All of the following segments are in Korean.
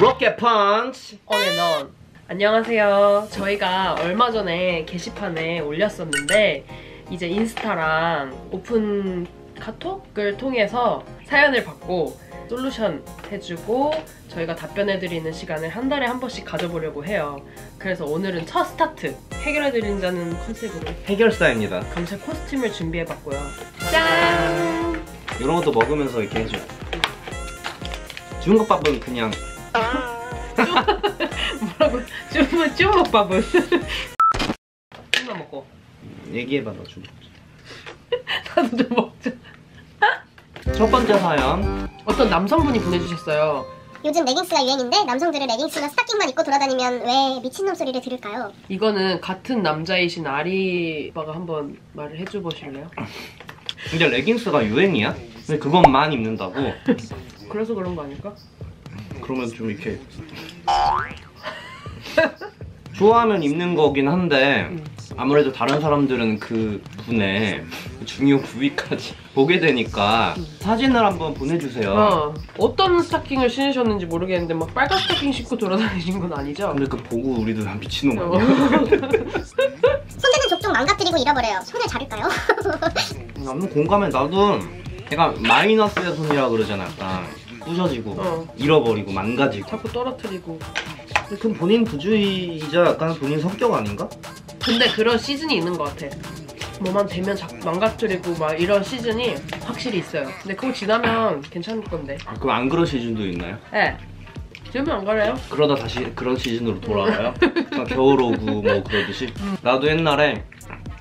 로켓 펀치 어네 넌 안녕하세요. 저희가 얼마 전에 게시판에 올렸었는데 이제 인스타랑 오픈 카톡을 통해서 사연을 받고 솔루션 해주고 저희가 답변해드리는 시간을 한 달에 한 번씩 가져보려고 해요. 그래서 오늘은 첫 스타트 해결해드린다는 컨셉으로. 해결사입니다. 감사 costume을 준비해봤고요. 짠! 이런 것도 먹으면서 이렇게 해줘. 중국밥은 그냥. 뭐라고? 쭈먹, 쭈먹밥은? 좀만 먹고. 얘기해봐 너 중국 나도 좀 먹자. 첫 번째 사연. 어떤 남성분이 보내주셨어요. 요즘 레깅스가 유행인데 남성들은 레깅스나 스타킹만 입고 돌아다니면 왜 미친놈 소리를 들을까요? 이거는 같은 남자이신 아리 오빠가 한번 말을 해줘 보실래요? 근데 레깅스가 유행이야? 근데 그것만 입는다고? 그래서 그런 거 아닐까? 그러면 좀 이렇게 좋아하면 입는 거긴 한데 음. 아무래도 다른 사람들은 그 분의 중요 부위까지 보게 되니까 사진을 한번 보내주세요 어, 어떤 스타킹을 신으셨는지 모르겠는데 막 빨간 스타킹 신고 돌아다니신 건 아니죠? 근데 그 보고 우리도 다 미친놈 어. 아니야? 손대는 족족 망가뜨리고 잃어버려요. 손을 자를까요? 나는 공감해 나도 약간 마이너스의 손이라 그러잖아 약간 부셔지고 어. 잃어버리고 망가지고 자꾸 떨어뜨리고. 근데 그건 본인 부주의이자 약간 본인 성격 아닌가? 근데 그런 시즌이 있는 것 같아. 뭐만 되면 자꾸 망가뜨리고 막 이런 시즌이 확실히 있어요. 근데 그거 지나면 괜찮을 건데. 아, 그럼 안 그런 시즌도 있나요? 예. 지금은 안 그래요? 그러다 다시 그런 시즌으로 돌아와요? 겨울 오고 뭐 그러듯이 나도 옛날에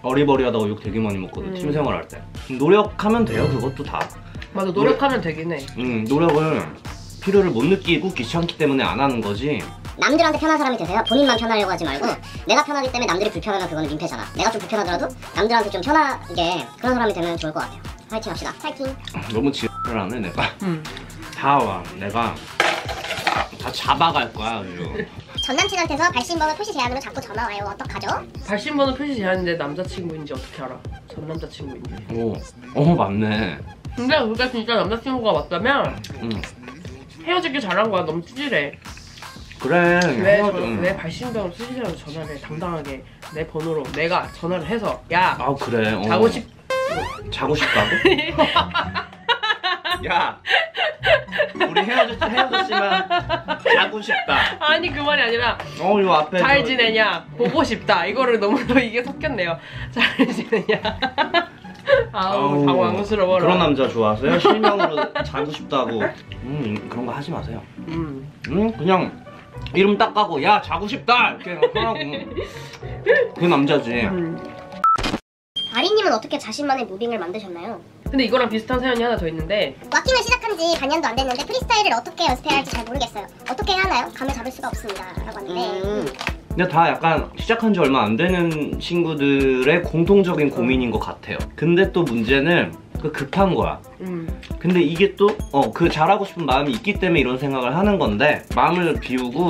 어리버리하다고 욕 되게 많이 먹거든 음. 팀 생활 할 때 노력하면 돼요 그것도 다 맞아, 노력하면 되긴 해. 음, 노력을 필요를 못 느끼고 귀찮기 때문에 안 하는 거지 남들한테 편한 사람이 되세요. 본인만 편하려고 하지 말고 내가 편하기 때문에 남들이 불편하면 그거는 민폐잖아. 내가 좀 불편하더라도 남들한테 좀 편하게 그런 사람이 되면 좋을 것 같아요. 파이팅 합시다. 파이팅. 너무 지랄을 하네 내가 음. 다와 내가 다 잡아갈 거야 아주 전 남친한테서 발신번호 표시 제한으로 자꾸 전화 와요. 어떡하죠? 발신번호 표시 제한인데 남자친구인지 어떻게 알아? 전 남자친구인지. 오, 어 맞네 근데 그게 진짜 남자친구가 맞다면 응. 헤어지길 잘한 거야. 너무 찌질해. 그래 왜. 저, 왜 발신번호 표시제한으로 전화를 해? 당당하게 내 번호로 내가 전화를 해서 야 아 그래 어. 자고 싶 자고 싶다고? 야 우리 헤어졌, 헤어졌지만 자고 싶다 아니 그 말이 아니라 어 이거 앞에 잘 저- 지내냐 보고 싶다 이거를 너무 이게 섞였네요 잘 지내냐 아우 아우, 당황스러워라 그런 남자 좋아하세요? 실명으로 자고 싶다고 음 그런 거 하지 마세요 음. 음 그냥 이름 딱 까고 야 자고 싶다 이렇게 막 하라고 그 남자지 음. 아리님은 어떻게 자신만의 무빙을 만드셨나요? 근데 이거랑 비슷한 사연이 하나 더 있는데 왁킹을 시작한 지 반년도 안 됐는데 프리스타일을 어떻게 연습해야 할지 잘 모르겠어요. 어떻게 해야 하나요? 감을 잡을 수가 없습니다. 라고 하는데 음. 근데 다 약간 시작한 지 얼마 안 되는 친구들의 공통적인 고민인 것 같아요 근데 또 문제는 그 급한 거야 음. 근데 이게 또 어 그 잘하고 싶은 마음이 있기 때문에 이런 생각을 하는 건데 마음을 비우고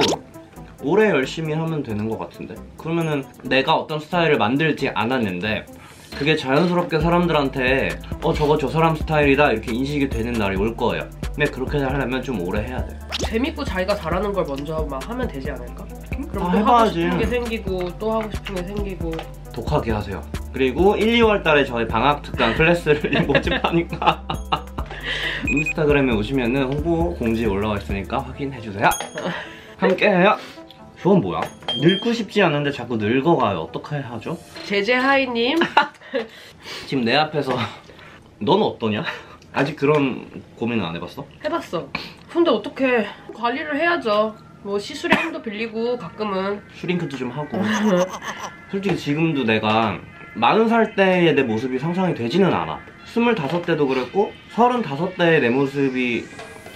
오래 열심히 하면 되는 것 같은데 그러면은 내가 어떤 스타일을 만들지 않았는데 그게 자연스럽게 사람들한테 어 저거 저 사람 스타일이다 이렇게 인식이 되는 날이 올 거예요 근데 그렇게 하려면 좀 오래 해야 돼 재밌고 자기가 잘하는 걸 먼저 막 하면 되지 않을까? 그럼 아, 또 하고 해봐야지. 싶은 게 생기고 또 하고 싶은 게 생기고 독하게 하세요 그리고 1, 2월 달에 저희 방학 특강 클래스를 모집하니까 인스타그램에 오시면은 홍보 공지 올라와 있으니까 확인해주세요 함께해요 저건 뭐야? 늙고 싶지 않은데 자꾸 늙어가요 어떻게 하죠? 제제하이님 지금 내 앞에서 넌 어떠냐? 아직 그런 고민은 안 해봤어? 해봤어 근데 어떻게 관리를 해야죠 뭐 시술의 힘도 빌리고 가끔은. 슈링크도 좀 하고. 솔직히 지금도 내가 마흔 살 때의 내 모습이 상상이 되지는 않아. 스물다섯 때도 그랬고 서른다섯 때의 내 모습이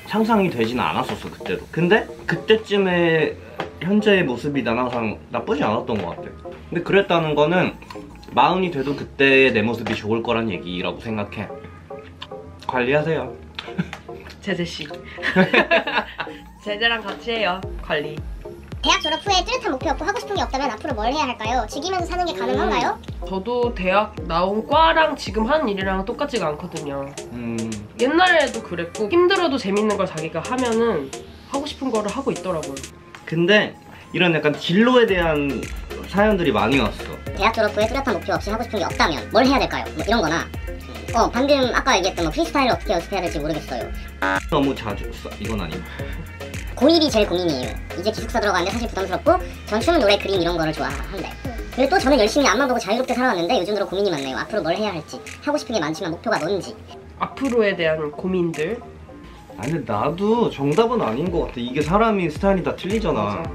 상상이 되지는 않았었어 그때도. 근데 그때쯤에 현재의 모습이 난 항상 나쁘지 않았던 것 같아. 근데 그랬다는 거는 마흔이 돼도 그때의 내 모습이 좋을 거란 얘기라고 생각해. 관리하세요. 제제씨 제제랑 같이 해요 관리 대학 졸업 후에 뚜렷한 목표 없고 하고 싶은 게 없다면 앞으로 뭘 해야 할까요? 즐기면서 사는 게 가능한가요? 저도 대학 나온 과랑 지금 하는 일이랑 똑같지가 않거든요. 음, 옛날에도 그랬고 힘들어도 재밌는 걸 자기가 하면은 하고 싶은 거를 하고 있더라고요. 근데 이런 약간 진로에 대한 사연들이 많이 왔어. 대학 졸업 후에 뚜렷한 목표 없이 하고 싶은 게 없다면 뭘 해야 될까요? 뭐 이런 거나 어 방금 아까 얘기했던 뭐 프리스타일을 어떻게 연습해야 될지 모르겠어요 너무 자주 써. 이건 아니고. 고1이 제일 고민이에요 이제 기숙사 들어가는데 사실 부담스럽고 전 춤, 노래, 그림 이런 거를 좋아한대 그리고 또 저는 열심히 앞만 보고 자유롭게 살아왔는데 요즘 들어 고민이 많네요 앞으로 뭘 해야 할지 하고 싶은 게 많지만 목표가 뭔지 앞으로에 대한 고민들. 아 근데 나도 정답은 아닌 것 같아. 이게 사람이 스타일이 다 틀리잖아. 맞아.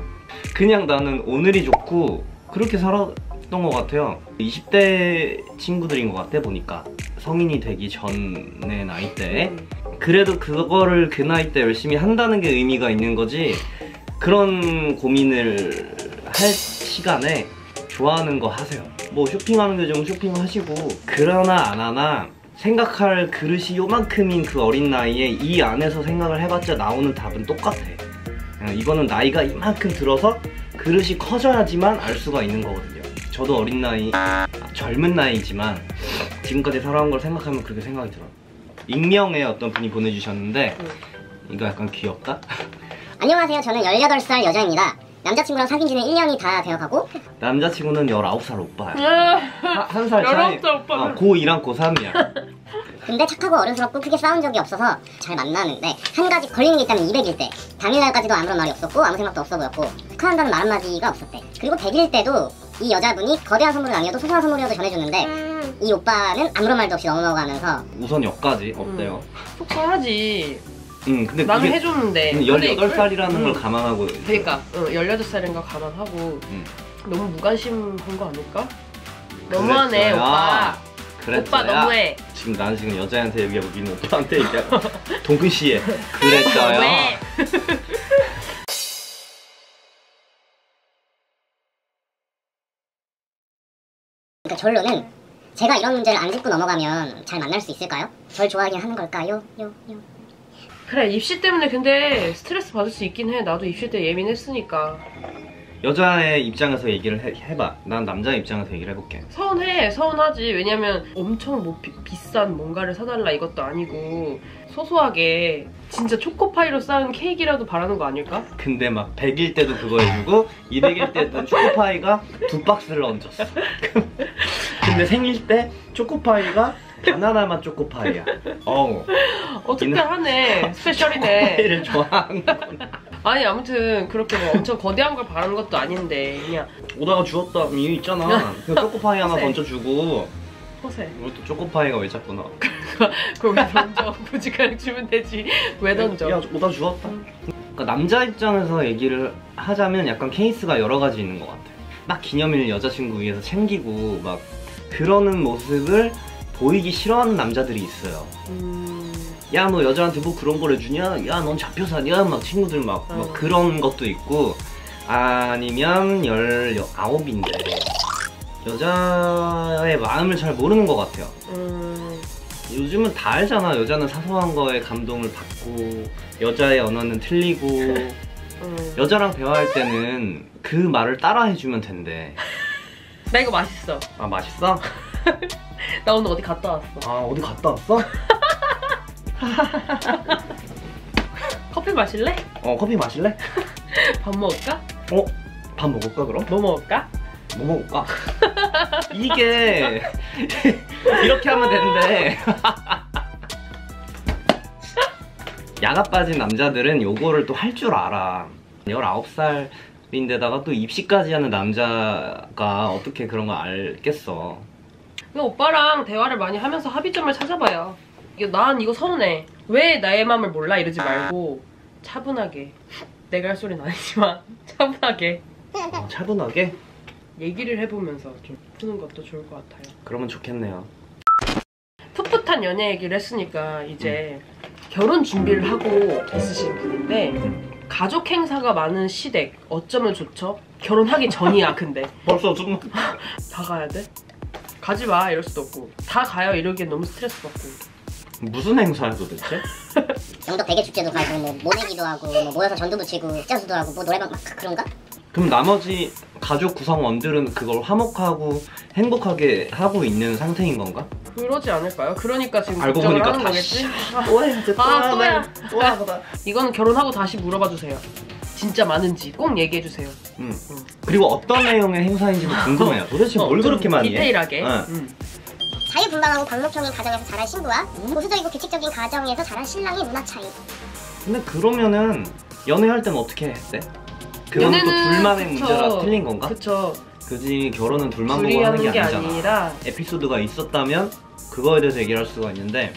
그냥 나는 오늘이 좋고 그렇게 살았던 것 같아요. 20대 친구들인 것 같아 보니까 성인이 되기 전의 나이대에 음. 그래도 그거를 그 나이 때 열심히 한다는 게 의미가 있는 거지 그런 고민을 할 시간에 좋아하는 거 하세요. 뭐 쇼핑하는 게 좀 쇼핑하시고 그러나 안 하나 생각할 그릇이 요만큼인 그 어린 나이에 이 안에서 생각을 해봤자 나오는 답은 똑같아. 그냥 이거는 나이가 이만큼 들어서 그릇이 커져야지만 알 수가 있는 거거든요. 저도 어린 나이 아, 젊은 나이지만 지금까지 살아온 걸 생각하면 그렇게 생각이 들어요 익명의 어떤 분이 보내주셨는데 응. 이거 약간 귀엽다? 안녕하세요. 저는 18살 여자입니다. 남자친구랑 사귄 지는 1년이 다 되어가고. 남자친구는 19살 오빠야. 아, 한살 차이. 19살 오빠는. 어, 고2랑 고3이야. 근데 착하고 어른스럽고 크게 싸운 적이 없어서 잘 만나는데 한 가지 걸리는 게 있다면 200일 때. 당일날까지도 아무런 말이 없었고 아무 생각도 없어 보였고 축하한다는 말 한마디가 없었대. 그리고 100일 때도 이 여자분이 거대한 선물은 아니어도 소소한 선물이라도 전해줬는데 음, 이 오빠는 아무런 말도 없이 넘어가면서 우선 여기까지 어때요? 속상하지. 응 근데 나는 그게 해줬는데. 근데 근데 이걸- 18살이라는 걸 응. 감안하고 그러니까 응, 18살인 거 감안하고 응. 너무 무관심한 거 아닐까? 너무하네. 오빠. 그랬어야. 오빠 너무해. 지금 나는 지금 여자한테 얘기하고 니는 오빠한테 얘기하고 동근씨에 그랬어요 왜? 그러니까 결론은 제가 이런 문제를 안 짚고 넘어가면 잘 만날 수 있을까요? 절 좋아하게 하는 걸까요? 요, 요. 그래 입시 때문에 근데 스트레스 받을 수 있긴 해. 나도 입시 때 예민했으니까. 여자의 입장에서 얘기를 해, 해봐 난 남자 의 입장에서 얘기를 해볼게 서운해 서운하지 왜냐면 엄청 뭐 비, 비싼 뭔가를 사달라 이것도 아니고 소소하게 진짜 초코파이로 쌓은 케이크라도 바라는 거 아닐까? 근데 막 100일 때도 그거 해주고 200일 때도 초코파이가 두 박스를 얹었어 근데 생일 때 초코파이가 바나나 맛 초코파이야. 어우. 어떻게 이는- 하네. 스페셜이네. 초코파이를 좋아하는구나. 아니 아무튼 그렇게 뭐 엄청 거대한 걸 바라는 것도 아닌데 그냥. 오다가 주웠다 이유 있잖아. 그 초코파이 하나 허세. 던져주고. 허세. 또 초코파이가 왜 자꾸 나와 그걸 왜 던져? 굳이 그냥 주면 되지. 왜 던져? 야 오다 주웠다. 그러니까 남자 입장에서 얘기를 하자면 약간 케이스가 여러 가지 있는 것 같아. 막 기념일 여자친구 위해서 챙기고 막 그러는 모습을 보이기 싫어하는 남자들이 있어요. 음... 야너 여자한테 뭐 그런 걸 해주냐? 야 넌 잡혀 사냐? 막 친구들 막, 막 어. 그런 것도 있고 아니면 19인데 여자의 마음을 잘 모르는 것 같아요. 음... 요즘은 다 알잖아. 여자는 사소한 거에 감동을 받고 여자의 언어는 틀리고. 음... 여자랑 대화할 때는 그 말을 따라 해주면 된대 나 이거 맛있어 아 맛있어? 나 오늘 어디 갔다 왔어 아 어디 갔다 왔어? 커피 마실래? 어 커피 마실래? 밥 먹을까? 어? 밥 먹을까 그럼? 뭐 먹을까? 뭐 먹을까? 이게 이렇게 하면 되는데 야가 빠진 남자들은 요거를 또 할 줄 알아 19살 인데다가 또 입시까지 하는 남자가 어떻게 그런 걸 알겠어 그 오빠랑 대화를 많이 하면서 합의점을 찾아봐요. 이게 난 이거 서운해. 왜 나의 마음을 몰라 이러지 말고 차분하게. 내가 할 소리는 아니지만 차분하게 어, 차분하게? 얘기를 해보면서 좀 푸는 것도 좋을 것 같아요. 그러면 좋겠네요 풋풋한 연애 얘기를 했으니까 이제 결혼 준비를 하고 있으신 분인데 가족 행사가 많은 시댁 어쩌면 좋죠? 결혼하기 전이야 근데 벌써 좀 다 가야 돼? 가지 마 이럴 수도 없고 다 가요 이러기엔 너무 스트레스 받고 무슨 행사야 도대체? 영덕 대게 축제도 가고 뭐 모내기도 하고 뭐 모여서 전도 붙이고 숫자수도 하고 뭐 노래방 막 그런가? 그럼 나머지 가족 구성원들은 그걸 화목하고 행복하게 하고 있는 상태인 건가? 그러지 않을까요? 그러니까 지금 알고 걱정을 보니까 하는 다시 거겠지? 또야 아, 또야. 또야 보다. 이건 결혼하고 다시 물어봐 주세요. 진짜 많은지 꼭 얘기해 주세요. 음. 그리고 어떤 내용의 행사인지도 궁금해요. 도대체 뭘 어, 좀 그렇게 많이 해? 디테일하게. 응. 음. 자유분방하고 방목형인 가정에서 자란 신부와 보수적이고 규칙적인 가정에서 자란 신랑의 문화 차이. 근데 그러면은 연애할 때는 어떻게 했대? 그건 또 연애는 둘만의 그쵸. 문제라 틀린 건가? 그쵸. 그지 결혼은 둘만 둘이 보고 하는 하는 게게 아니잖아. 아니라 에피소드가 있었다면 그거에 대해서 얘기를 할 수가 있는데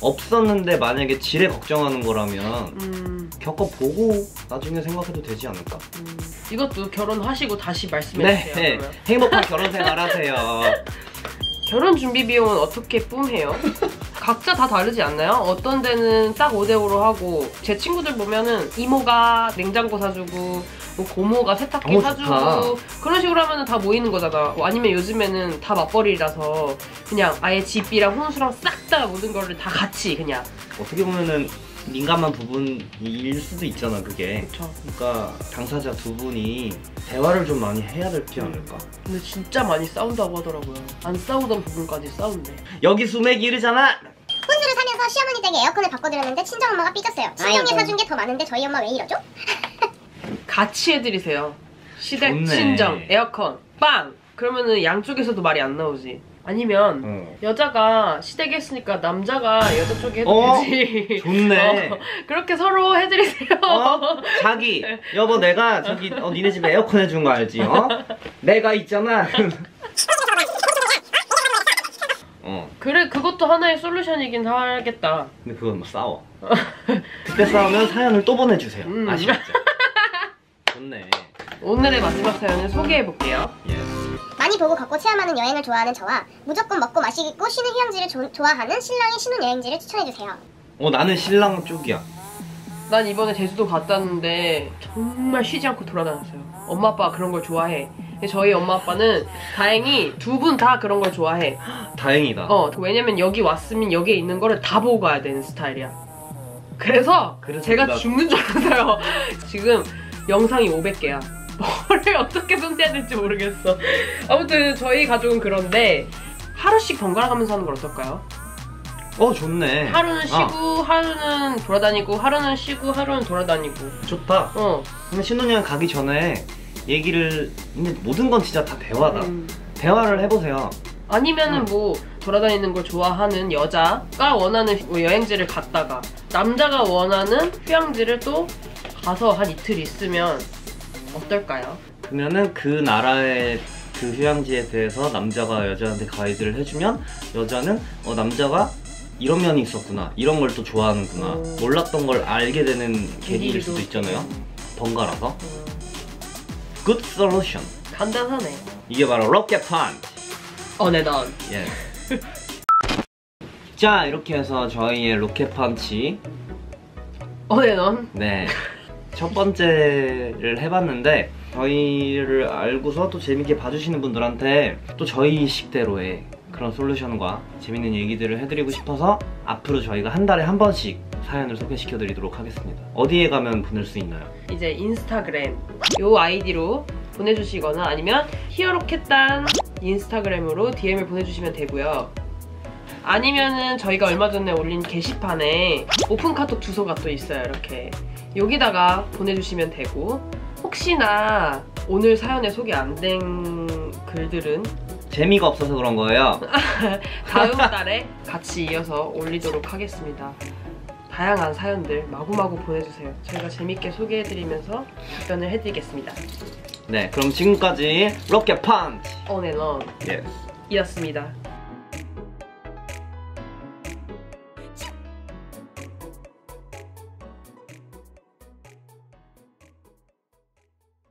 없었는데 만약에 지레 걱정하는 거라면 음, 겪어보고 나중에 생각해도 되지 않을까? 음, 이것도 결혼하시고 다시 말씀해 네, 주세요. 네. 행복한 결혼 생활 하세요. 결혼 준비 비용은 어떻게 뿜해요? 각자 다 다르지 않나요? 어떤 데는 딱 5대5로 하고 제 친구들 보면은 이모가 냉장고 사주고 뭐 고모가 세탁기 어, 사주고 좋다. 그런 식으로 하면은 다 모이는 거잖아. 뭐 아니면 요즘에는 다 맞벌이라서 그냥 아예 집비랑 혼수랑 싹 다 모든 거를 다 같이 그냥 어떻게 보면은 민감한 부분일 수도 있잖아 그게. 그쵸. 그러니까 당사자 두 분이 대화를 좀 많이 해야 되지 않을까? 근데 진짜 많이 싸운다고 하더라고요. 안 싸우던 부분까지 싸운대. 여기 수맥이 이르잖아. 혼수를 사면서 시어머니 댁에 에어컨을 바꿔드렸는데 친정엄마가 삐졌어요. 아이고. 사준 게 더 많은데 저희 엄마 왜 이러죠? 같이 해드리세요. 시댁, 좋네. 친정, 에어컨, 빵! 그러면은 양쪽에서도 말이 안 나오지. 아니면 어. 여자가 시댁에 했으니까 남자가 여자 쪽에 해도 어? 되지. 좋네. 어, 그렇게 서로 해드리세요. 어? 자기 여보 내가 저기 어, 니네 집에 에어컨 해준 거 알지? 어? 내가 있잖아. 어. 그래, 그것도 하나의 솔루션이긴 하겠다. 근데 그건 뭐 싸워. 그때 싸우면 사연을 또 보내주세요. 음. 아시겠죠? 좋네. 오늘의 마지막 사연을 소개해볼게요. 예. 많이 보고 걷고 체험하는 여행을 좋아하는 저와 무조건 먹고 마시고 쉬는 휴양지를 조- 좋아하는 신랑의 신혼여행지를 추천해주세요. 어 나는 신랑 쪽이야. 난 이번에 제주도 갔다 왔는데 정말 쉬지 않고 돌아다녔어요. 엄마 아빠가 그런 걸 좋아해. 근데 저희 엄마 아빠는 다행히 두 분 다 그런 걸 좋아해. 다행이다. 어, 왜냐면 여기 왔으면 여기에 있는 거를 다 보고 가야 되는 스타일이야. 그래서 그래서 제가 나- 죽는 줄 알았어요. 지금 영상이 500개야. 뭐를 어떻게 손대야 될지 모르겠어. 아무튼 저희 가족은 그런데 하루씩 번갈아 가면서 하는 걸 어떨까요? 어 좋네. 하루는 쉬고, 어, 하루는 돌아다니고, 하루는 쉬고, 하루는 돌아다니고. 좋다. 어. 근데 신혼여행 가기 전에 얘기를 근데 모든 건 진짜 다 대화다. 음. 대화를 해보세요. 아니면은 음. 뭐 돌아다니는 걸 좋아하는 여자가 원하는 뭐 여행지를 갔다가 남자가 원하는 휴양지를 또 가서 한 이틀 있으면 어떨까요? 그러면은 그 나라의 그 휴양지에 대해서 남자가 여자한테 가이드를 해주면 여자는 어 남자가 이런 면이 있었구나 이런 걸 또 좋아하는구나 음. 몰랐던 걸 알게 되는 계기일 수도 있잖아요 번갈아서 음, good solution 간단하네. 이게 바로 로켓 펀치 어네넌. 예. 자 이렇게 해서 저희의 로켓 펀치 어네넌. 네. 첫 번째를 해봤는데 저희를 알고서 또 재밌게 봐주시는 분들한테 또 저희 식대로의 그런 솔루션과 재밌는 얘기들을 해드리고 싶어서 앞으로 저희가 한 달에 한 번씩 사연을 소개시켜 드리도록 하겠습니다. 어디에 가면 보낼 수 있나요? 이제 인스타그램 요 아이디로 보내주시거나 아니면 히어로켓단 인스타그램으로 DM을 보내주시면 되고요. 아니면은 저희가 얼마 전에 올린 게시판에 오픈 카톡 주소가 또 있어요. 이렇게 여기다가 보내주시면 되고 혹시나 오늘 사연에 소개 안 된 글들은 재미가 없어서 그런 거예요. 다음 달에 같이 이어서 올리도록 하겠습니다. 다양한 사연들 마구마구 보내주세요. 저희가 재밌게 소개해드리면서 답변을 해드리겠습니다. 네, 그럼 지금까지 로켓 펀치! 언앤언 예. 이었습니다.